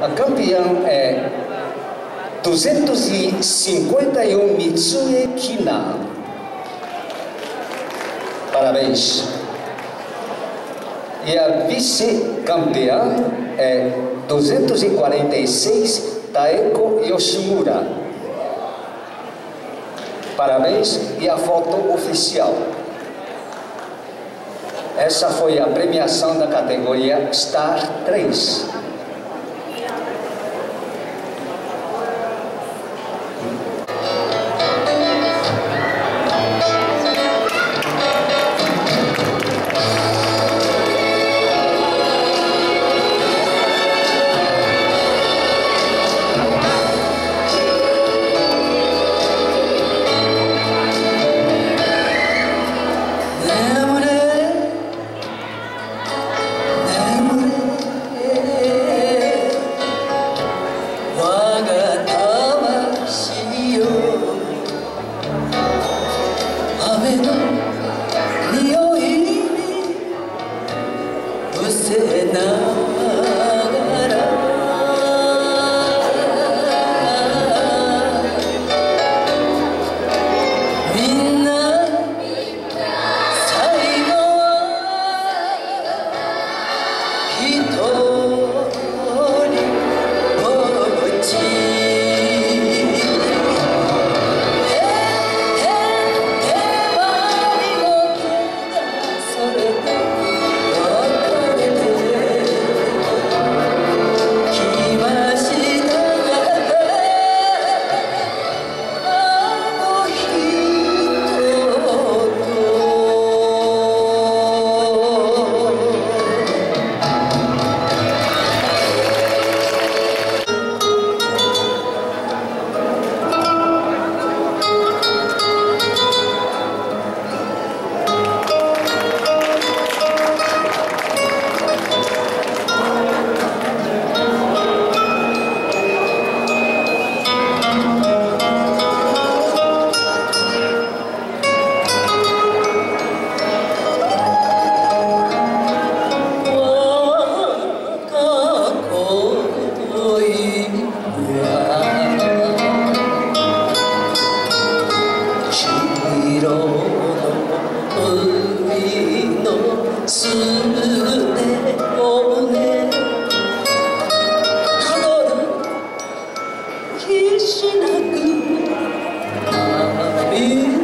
A campeã é 251 Mitsue Kina. Parabéns. E a vice-campeã é 246 Taeko Yoshimura. Parabéns e a foto oficial. Essa foi a premiação da categoria Star 3. Sena しなく旅